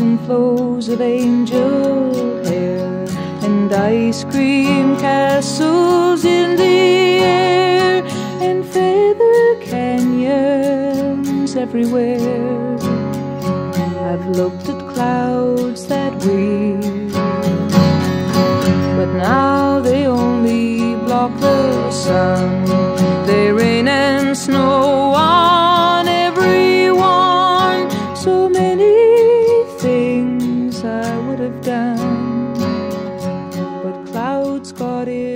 bows of angel hair and ice cream castles in the air and feather canyons everywhere. I've looked at clouds that weep, but now they only block the sun have done. But clouds got it.